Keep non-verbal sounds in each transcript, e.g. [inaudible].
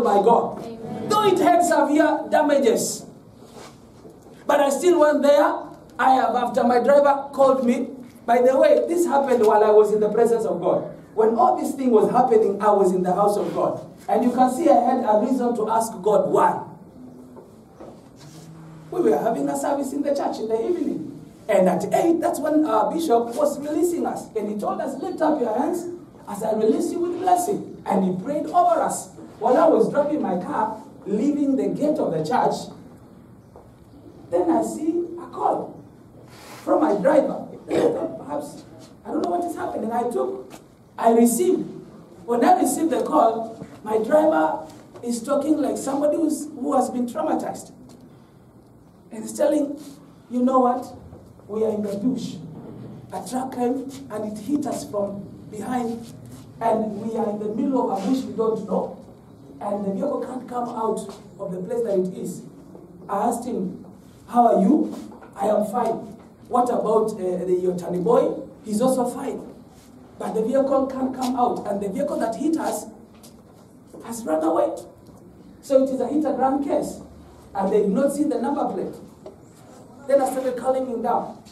by God. Amen. Though it had severe damages. But I still went there. I have, after my driver called me. By the way, this happened while I was in the presence of God. When all this thing was happening, I was in the house of God. And you can see I had a reason to ask God why. We were having a service in the church in the evening. And at 8, that's when our bishop was releasing us. And he told us, Lift up your hands as I release you with blessing. And he prayed over us. While I was driving my car, leaving the gate of the church, then I see a call from my driver. Thought, perhaps, I don't know what is happening. I took, I received. When I received the call, my driver is talking like somebody who's, who has been traumatized. And he's telling, you know what? We are in the bush. A truck came and it hit us from behind. And we are in the middle of a bush we don't know. And the vehicle can't come out of the place that it is. I asked him, How are you? I am fine. What about uh, the, your tiny boy? He's also fine. But the vehicle can't come out. And the vehicle that hit us has run away. So it is a hit and run case. And they did not see the number plate. Then I started calling him down.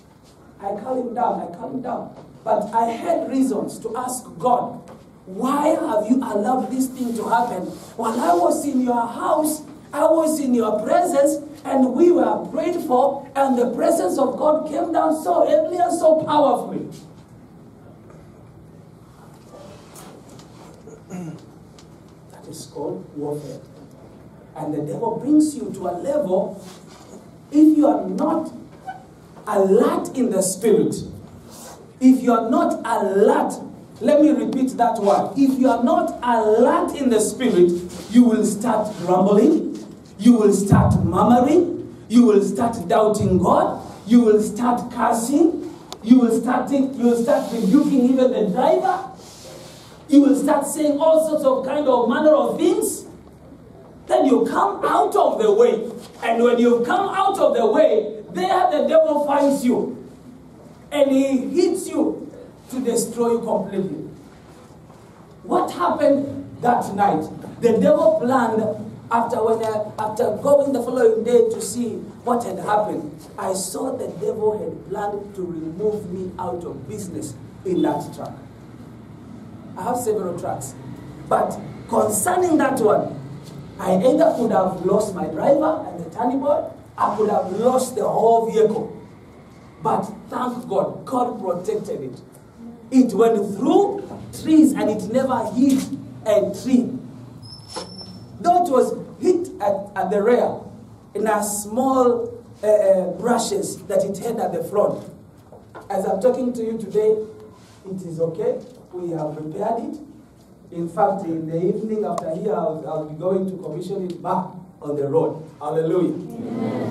I call him down, I calm him down. But I had reasons to ask God, why have you allowed this thing to happen? While I was in your house, I was in your presence, and we were prayed for, and the presence of God came down so heavily and so powerfully. [clears throat] That is called warfare. And the devil brings you to a level, if you are not alert in the spirit, if you are not alert, let me repeat that word. If you are not alert in the spirit, you will start grumbling, you will start murmuring, you will start doubting God, you will start cursing, you will start you will start rebuking even the driver, you will start saying all sorts of kind of manner of things. Then you come out of the way. And when you come out of the way, there the devil finds you. And he hits you to destroy you completely. What happened that night? The devil planned after when I, after going the following day to see what had happened. I saw the devil had planned to remove me out of business in that truck. I have several trucks. But concerning that one, I either could have lost my driver and the turning board, I could have lost the whole vehicle. But thank God, God protected it. It went through trees and it never hit a tree. Though it was hit at, at the rear in a small uh, uh, brushes that it had at the front. As I'm talking to you today, it is okay. We have repaired it. In fact, in the evening after here, I'll, I'll be going to commission it back on the road. Hallelujah.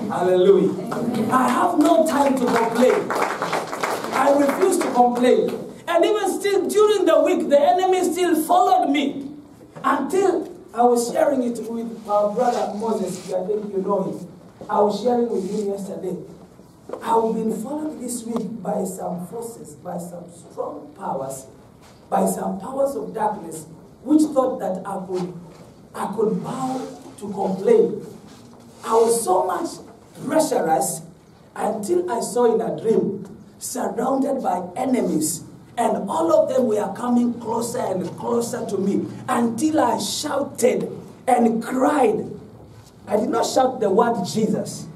Hallelujah. I have no time to complain. I refuse to complain. During the week, the enemy still followed me until I was sharing it with our brother Moses. I think you know him. I was sharing with him yesterday. I've been followed this week by some forces, by some strong powers, by some powers of darkness, which thought that I could, I could bow to complain. I was so much pressurized until I saw in a dream, surrounded by enemies, and all of them were coming closer and closer to me until I shouted and cried. I did not shout the word Jesus,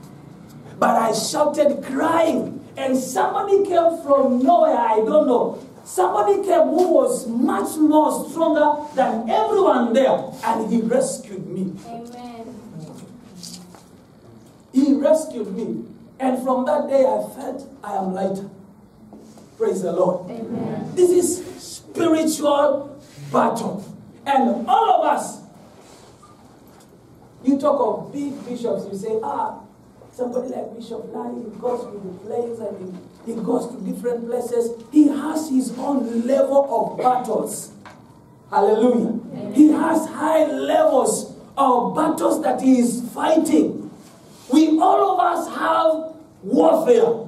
but I shouted crying, and somebody came from nowhere, I don't know. Somebody came who was much more stronger than everyone there, and he rescued me. Amen. He rescued me. And from that day, I felt I am lighter. Praise the Lord. Amen. This is spiritual battle. And all of us, you talk of big bishops, you say, ah, somebody like Bishop Lai, he goes to the place and he, he goes to different places. He has his own level of battles. Hallelujah. He has high levels of battles that he is fighting. We all of us have warfare.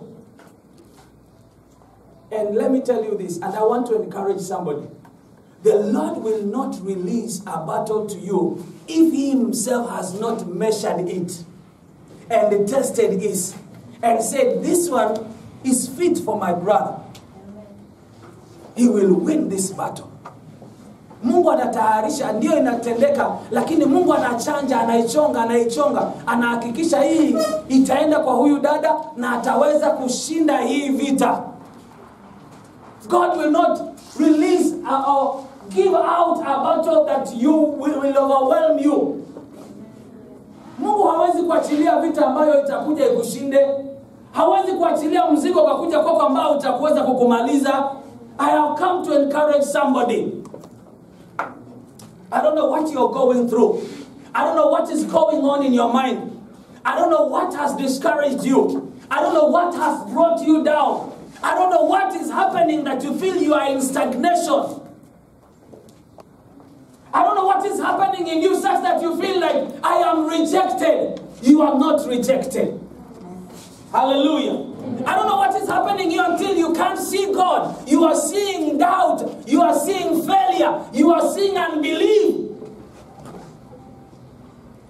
And let me tell you this, and I want to encourage somebody. The Lord will not release a battle to you if He himself has not measured it and tested it and said, This one is fit for my brother, he will win this battle. Mungu anatayarisha, ndio inatendeka, lakini Mungu anachanja, anaichonga, anaichonga, anahakikisha hii itaenda kwa huyu dada na ataweza kushinda hii vita. God will not release uh, or give out a battle that you will, will overwhelm you. Mungu hawezi kuachilia vita ambayo itakuja ikushinde. Hawezi kuachilia mzigo ukakuja kwako ambao utakuweza kukumaliza. I have come to encourage somebody. I don't know what you're going through. I don't know what is going on in your mind. I don't know what has discouraged you. I don't know what has brought you down. I don't know what is happening that you feel you are in stagnation. I don't know what is happening in you such that you feel like I am rejected. You are not rejected. Hallelujah. I don't know what is happening here until you can't see God. You are seeing doubt. You are seeing failure. You are seeing unbelief.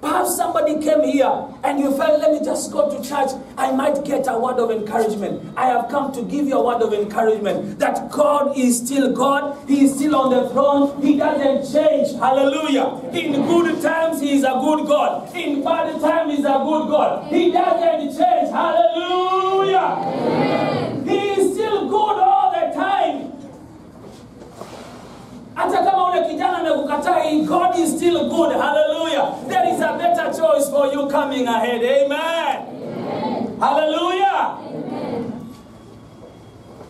Perhaps somebody came here and you felt, let me just go to church. I might get a word of encouragement. I have come to give you a word of encouragement that God is still God. He is still on the throne. He doesn't change. Hallelujah. In good times, He is a good God. In bad times, He is a good God. He doesn't change. Hallelujah. He is still good all the time. Hata kama ule kijana amekukataa god is still good. Hallelujah. There is a better choice for you coming ahead. Amen, hallelujah.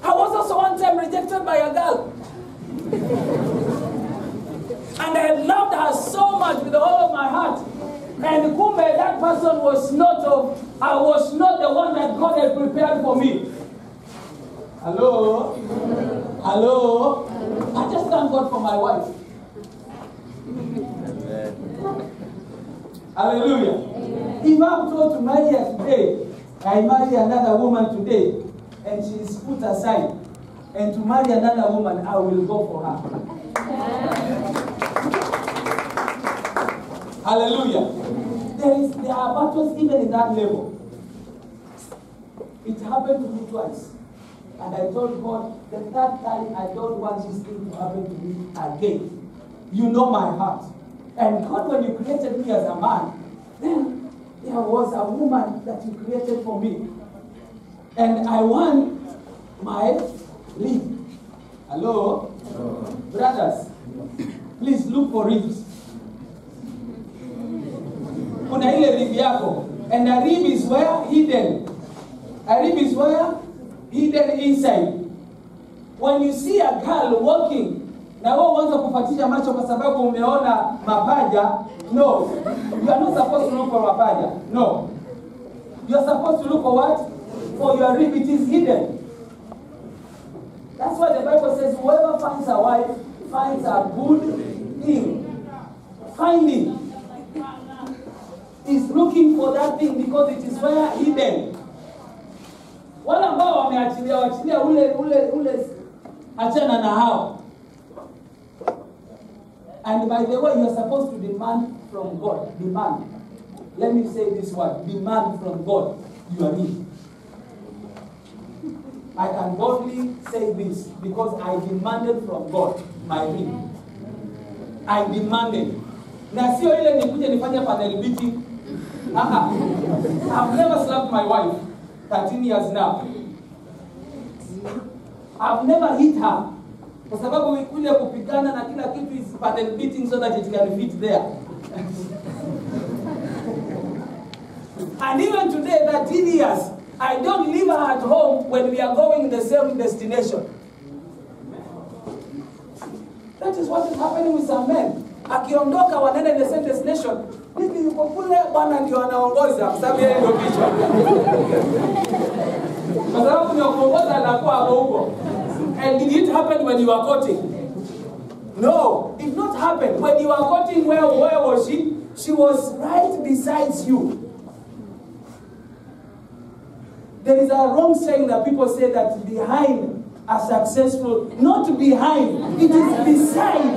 I was also one time rejected by a girl. And i loved her so much with all of my heart. And kumbe that person was not of i was not the one that god had prepared for me. Hello? Hello i just thank god for my wife Hallelujah. If I'm told to marry her today, I marry another woman today, and she is put aside, and to marry another woman, I will go for her. Hallelujah. There, is, there are battles even in that level. It happened to me twice. And I told God, the third time, I don't want this thing to happen to me again. You know my heart. And God, when you created me as a man, then there was a woman that you created for me. And I want my rib. Hello? Brothers, please look for ribs. And a rib is where? Hidden. A rib is where? Hidden inside. When you see a girl walking, na wewe uanze kufuatisha macho kwa sababu umeona mapaja, no. You are not supposed to look for mapaja. No. You are supposed to look for what? For your rib, it is hidden. That's why the Bible says, whoever finds a wife finds a good thing. Finding is looking for that thing because it is where hidden. Wale ambao ule ule ule, achana na hao. And by the way, you are supposed to demand from God. Demand. Let me say this word. Demand from God. You are in. I can boldly say this because I demanded from God my ring. I demanded. Na sio ile nifanye. I've never slapped my wife 13 years now. I've never hit her. Kwa sababu kule kupigana na kila kitu is panel beating so that it can fit there. [laughs] and even today, 13 years, I don't leave her at home when we are going the same destination. That is what is happening with some men. Akiondoka wanaenda in the same destination. Bibi yuko kule, bwana ndio anaongoza kwa sababu yeye ndio kichwa. And did it happen when you were courting? No, it not happened. When you were courting, where, where was she? She was right beside you. There is a wrong saying that people say that behind a successful, not behind, it is beside.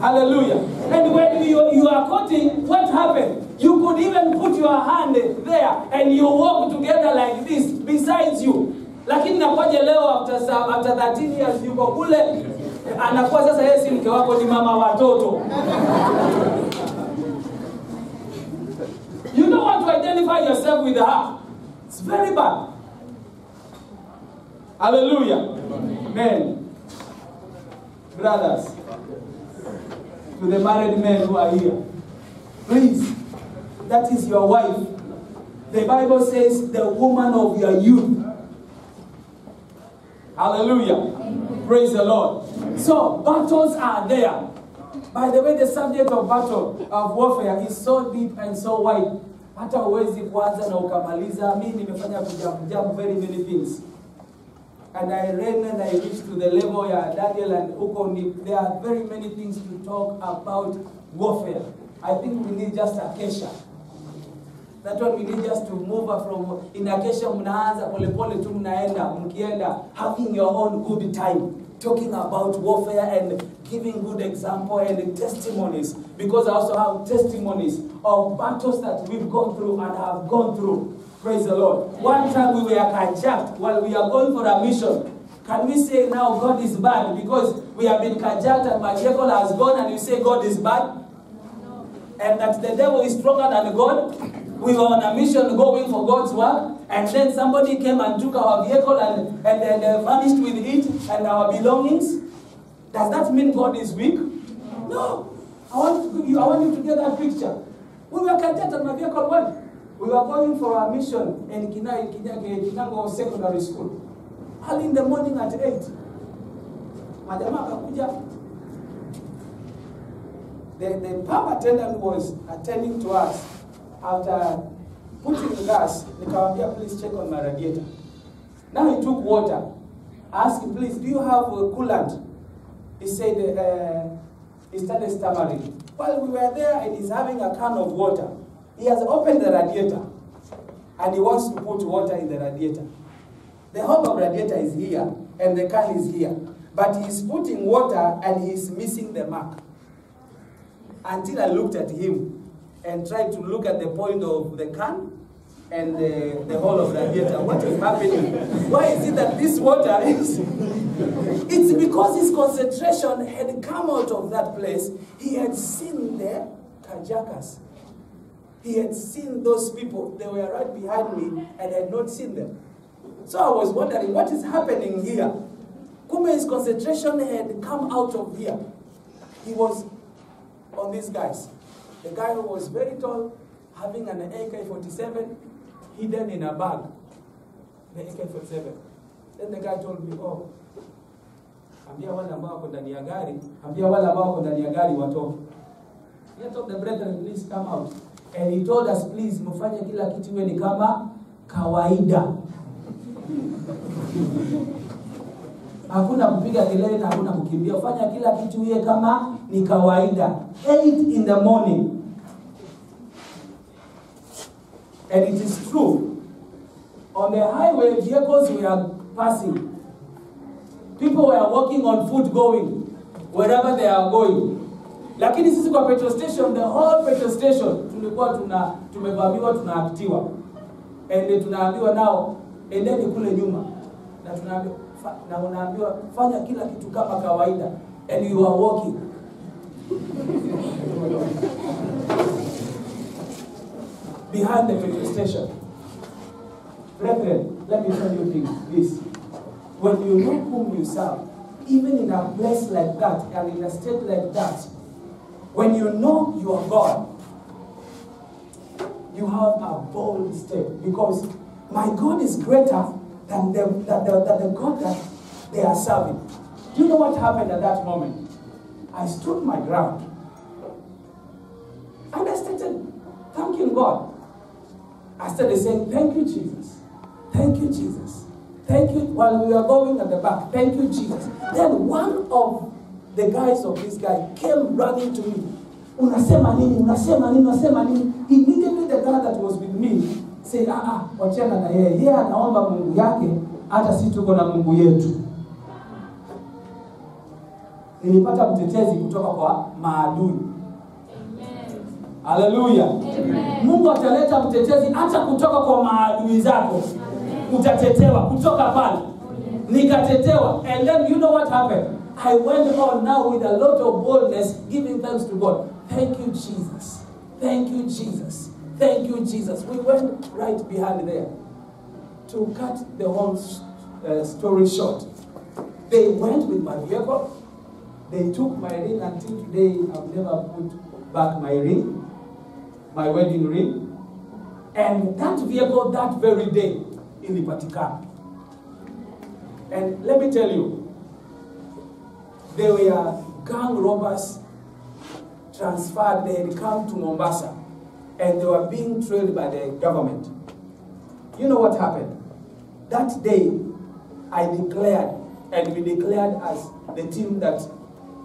Hallelujah. And when you, you are cutting, what happened? You could even put your hand there and you walk together like this besides you. Lakini nakuja leo after, after 13 years yuko kule anakuwa sasa yeye si mke wako ni mama watoto. You don't want to identify yourself with her. It's very bad. Hallelujah. Men, brothers, to the married men who are here, please, that is your wife. The Bible says, the woman of your youth. Hallelujah. Praise the Lord. So, battles are there. By the way, the subject of battle, of warfare is so deep and so wide. Hata huwezi kuanza na ukamaliza. Mi nimefanya kujump jump very many things. And I ran and I reached to the level ya Daniel and huko ni, there are very many things to talk about warfare. I think we need just Acacia. That one we need just to move from in Acacia mnaanza polepole tu mnaenda mkienda having your own good time talking about warfare and giving good example and testimonies because I also have testimonies of battles that we've gone through and have gone through. Praise the Lord. One time we were hijacked while we are going for a mission. Can we say now God is bad because we have been hijacked and my vehicle has gone and you say God is bad? and that the devil is stronger than God. We were on a mission going for God's work, and then somebody came and took our vehicle and, and, and uh, vanished with it and our belongings. Does that mean God is weak? No. I want, you, I want you to get that picture. We were cadet on my vehicle one. We were going for a mission in Kinai, Kinango Secondary School. Early in the morning at 8. Majamaa akakuja the, the pub attendant was attending to us after putting gas nikamwambia please check on my radiator. Now he took water asked him please do you have a coolant? He said uh, he started stammering. While we were there and he's having a can of water. He has opened the radiator and he wants to put water in the radiator. The hub of radiator is here and the can is here but he's putting water and he's missing the mark. Until I looked at him and tried to look at the point of the can and the, the hole of the radiator. What is happening? Why is it that this water is? [laughs] It's because his concentration had come out of that place. He had seen the kajakas. He had seen those people. They were right behind me and had not seen them. So I was wondering what is happening here. Kumbe his concentration had come out of here. He was on these guys. The guy who was very tall, having an AK-47 hidden in a bag. The AK-47. Then the guy told me, oh, ambia wale ambao wako ndani ya gari, ambia wale ambao wako ndani ya gari watoke. He told the brethren, please come out. And he told us, please, mfanye kila kitu iwe ni kama kawaida. [laughs] hakuna kupiga kelele na hakuna kukimbia. Fanya kila kitu iwe kama ni kawaida. 8 in the morning. And it is true. On the highway, vehicles were passing. People were walking on foot going wherever they are going. Lakini sisi kwa petrol station, the whole petrol station tulikuwa tuna tumevamiwa, tunaaktiwa. And tunaambiwa nao endeni kule nyuma. Na tunaambiwa na unaambiwa fanya kila kitu kama kawaida and you are walking behind the petrol station brethren let me tell you this when you know whom you serve even in a place like that and in a state like that when you know your god you have a bold step because my God is greater than the, than the, than the God that they are serving. Do you know what happened at that moment? I stood my ground I they said, Thank you, Jesus. Thank you, Jesus. Thank you. While we were going at the back, thank you, Jesus. Then one of the guys of this guy came running to me. Unasema nini? Unasema nini? Unasema nini? Immediately the guy that was with me said, ah, ah, wachana na yeye. Yeye anaomba Mungu yake, hata si tuko na Mungu yetu. nilipata mtetezi kutoka kwa maadui haleluya mungu ataleta mtetezi hata kutoka kwa maadui zako. Utatetewa kutoka pale. Nikatetewa and then you know what happened? I went on now with a lot of boldness giving thanks to god. Thank you jesus. Thank you jesus. Thank you jesus. We went right behind there. To cut the whole uh, story short they went with my vehicle. They took my ring. Until today i've never put back my ring my wedding ring and that vehicle that very day ilipatikana and let me tell you they were gang robbers transferred they had come to mombasa and they were being trailed by the government. You know what happened? That day i declared and we declared as the team that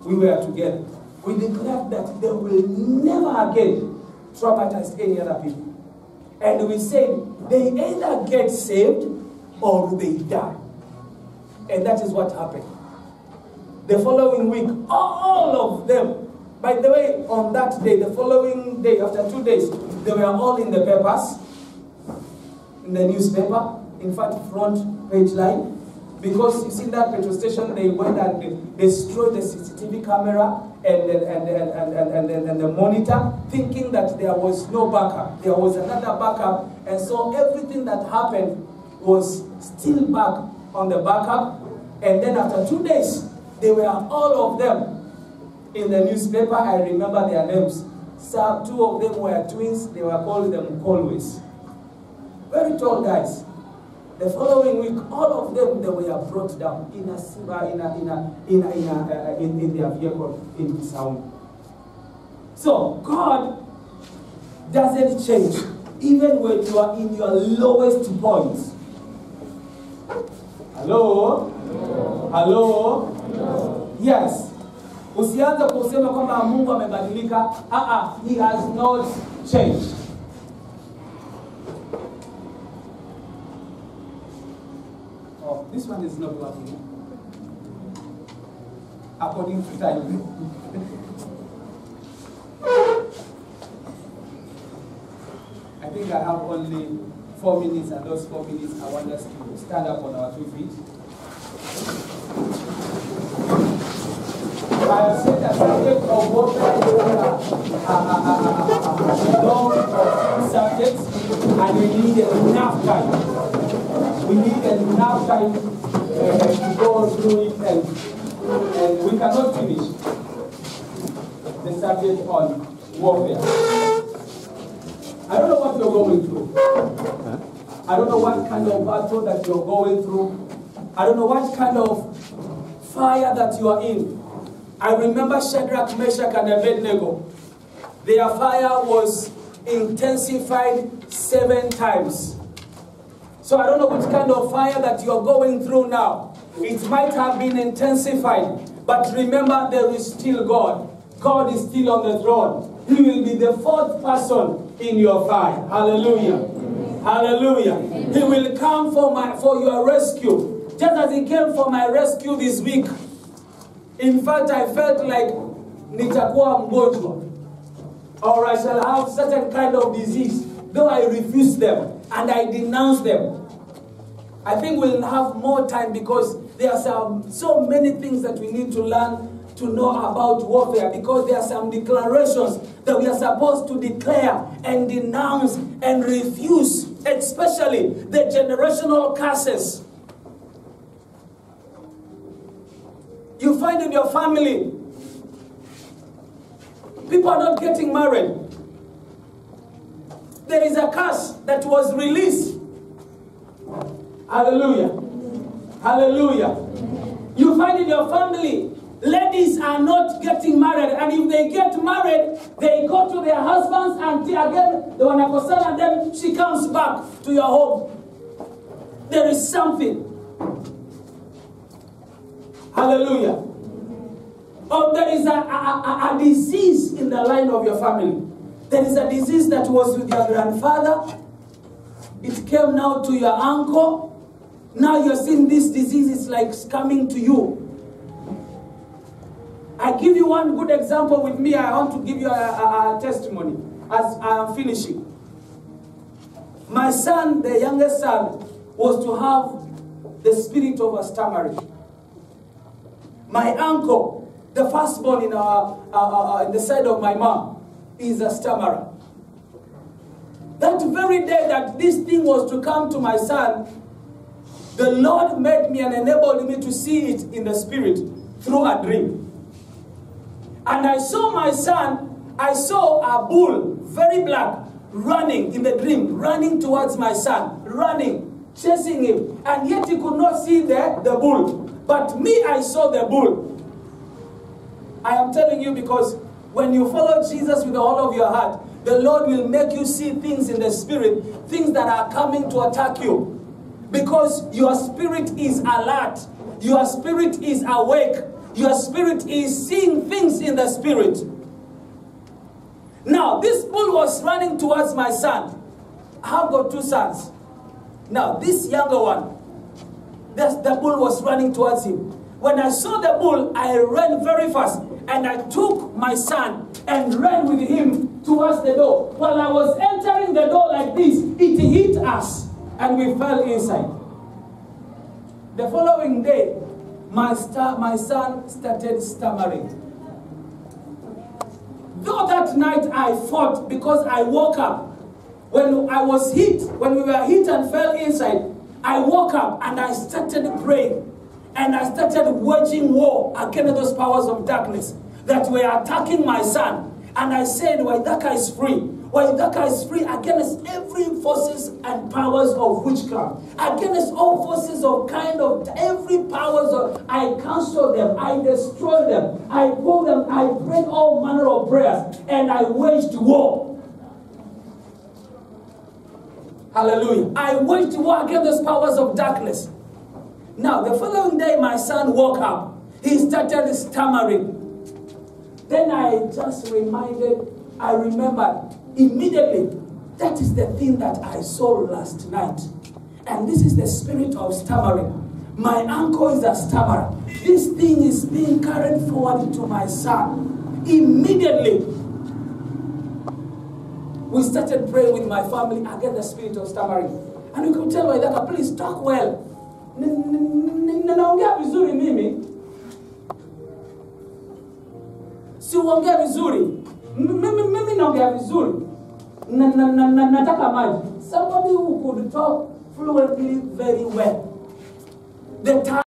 we were together. We declared that they will never again traumatize any other people and we said they either get saved or they die. And that is what happened. The following week, all of them, by the way, on that day, the following day, after two days, they were all in the papers, in the newspaper, in fact, front page line. Because you see that petrol station, they went and they destroyed the CCTV camera and, and, and, and, and, and, the monitor, thinking that there was no backup. There was another backup. And so everything that happened was still back on the backup. And then after two days, they were all of them in the newspaper. I remember their names. So two of them were twins. They were called them Colways. Very tall guys. The following week, all of them they were brought down in a in a in a in a, in, a, uh, in, in their vehicle in sound. So God doesn't change even when you are in your lowest point. Hello? Hello? Yes. Usianze kusema kwamba Mungu amebadilika. Ah ah, he has not changed. This one is not working. According to time. [laughs] I think I have only four minutes, and those four minutes I want us to stand up on our two feet. I have said that subject of warfare [laughs] is a, a, a, a, a long uh, subject, and we need enough time. We need enough time uh, to go through it, and, and we cannot finish the subject on warfare. I don't know what you're going through. I don't know what kind of battle that you're going through. I don't know what kind of fire that you are in. I remember Shadrach, Meshach, and Abednego. Their fire was intensified seven times. So I don't know which kind of fire that you're going through now. It might have been intensified, but remember there is still God. God is still on the throne. He will be the fourth person in your fire. Hallelujah. Hallelujah. He will come for my for your rescue. Just as he came for my rescue this week. In fact, I felt like nitakuwa mgonjwa. Or I shall have certain kind of disease. Though I refuse them and I denounce them. I think we'll have more time because there are some, so many things that we need to learn to know about warfare because there are some declarations that we are supposed to declare and denounce and refuse, especially the generational curses. You find in your family, people are not getting married. There is a curse that was released. Hallelujah. Hallelujah. You find in your family, ladies are not getting married. And if they get married, they go to their husbands and again, they the one and then she comes back to your home. There is something. Hallelujah. Or there is a, a, a disease in the line of your family. There is a disease that was with your grandfather. It came now to your uncle. Now you're seeing this disease is like coming to you. I give you one good example with me. I want to give you a, a- a testimony as I am finishing. My son, the youngest son, was to have the spirit of a stammering. My uncle, the firstborn in, our, uh, uh, uh, in the side of my mom, is a stammerer. That very day that this thing was to come to my son, the Lord made me and enabled me to see it in the spirit through a dream. And I saw my son, I saw a bull, very black, running in the dream, running towards my son, running, chasing him. And yet he could not see the, the bull. But me, I saw the bull. I am telling you because when you follow Jesus with all of your heart, the Lord will make you see things in the spirit, things that are coming to attack you. Because your spirit is alert, your spirit is awake, your spirit is seeing things in the spirit. Now, this bull was running towards my son. I have got two sons. Now, this younger one, this, the bull was running towards him. When I saw the bull, I ran very fast and I took my son and ran with him towards the door. While I was entering the door like this, it hit us and we fell inside. The following day, my, star, my son started stammering. Though that night I fought because I woke up. When I was hit, when we were hit and fell inside, I woke up and I started praying. And I started waging war against those powers of darkness that were attacking my son. And I said, Waidaka is free. Waidaka is free against every forces and powers of witchcraft. Against all forces of kind of every powers of I cancel them, I destroy them, I pull them, I break all manner of prayers, and I waged war. Hallelujah. I waged war against those powers of darkness. Now, the following day, my son woke up. He started stammering. Then I just reminded, I remembered immediately that is the thing that I saw last night. And this is the spirit of stammering. My uncle is a stammerer. This thing is being carried forward to my son. Immediately, we started praying with my family against the spirit of stammering. And we could tell my dad, please talk well. N- n- n- Naongea vizuri mimi. Si uongea vizuri. Mimi mimi naongea vizuri. Na, na, na, na, nataka maji. Somebody who could talk fluently very well. The time